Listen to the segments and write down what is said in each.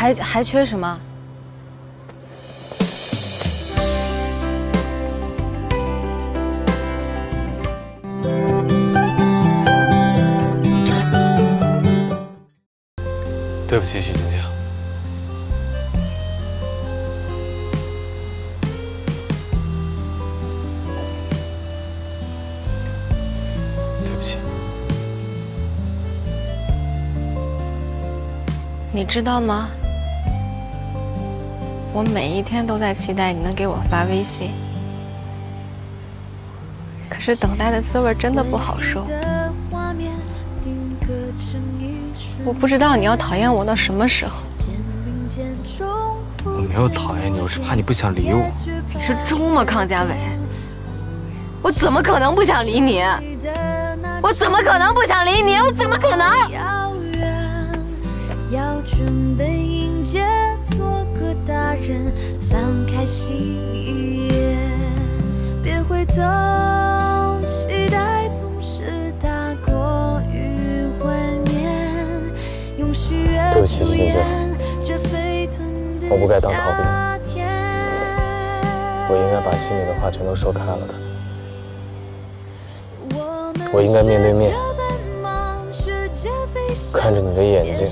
还还缺什么？对不起，许晶晶。对不起。你知道吗？我每一天都在期待你能给我发微信，可是等待的滋味真的不好受。我不知道你要讨厌我到什么时候。我没有讨厌你，我是怕你不想理我。你是猪吗，康家伟？我怎么可能不想理你？我怎么可能不想理你？我怎么可能？放开心一页，别回头，期待总是大过于怀念，用许愿对不起，徐静静，我不该当逃兵，我应该把心里的话全都说开了的，我应该面对面看着你的眼睛。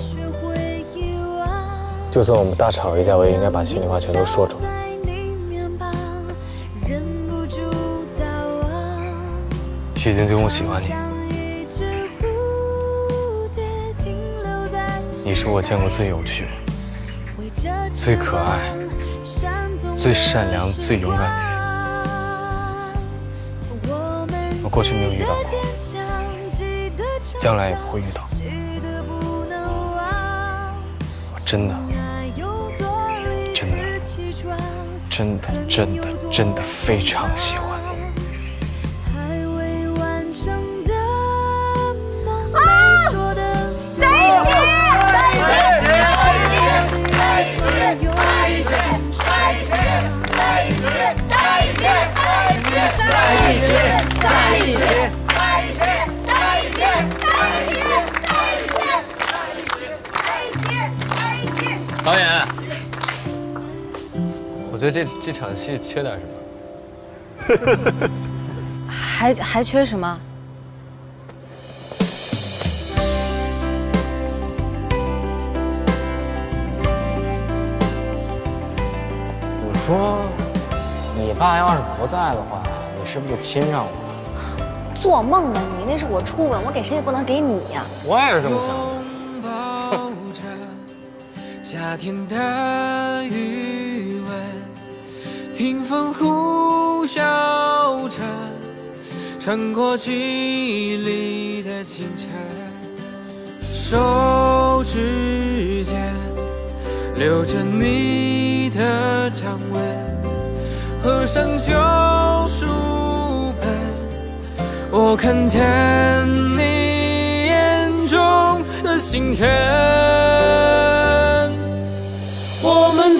就算我们大吵一架，我也应该把心里话全都说出来。徐晶晶，我喜欢你，你是我见过最有趣、最可爱、最善良、最勇敢的人。我过去没有遇到过，将来也不会遇到。真的真的。真的，真的，真的非常喜欢导演。我觉得这这场戏缺点什么？还还缺什么？我说，你爸要是不在的话，你是不是就亲上我？做梦吧！你那是我初吻，我给谁也不能给你呀。我也是这么想的。天的余温听风呼啸着，穿过记忆里的清晨，手指间留着你的掌纹，合上旧书本，我看见你眼中的星辰，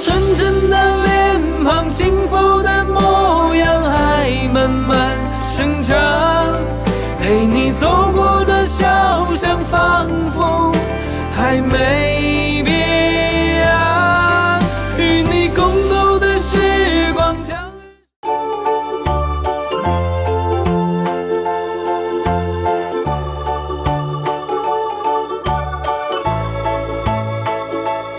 纯真的脸庞幸福的模样爱慢慢生长陪你走过的小巷仿佛还没